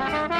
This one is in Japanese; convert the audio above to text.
Bye.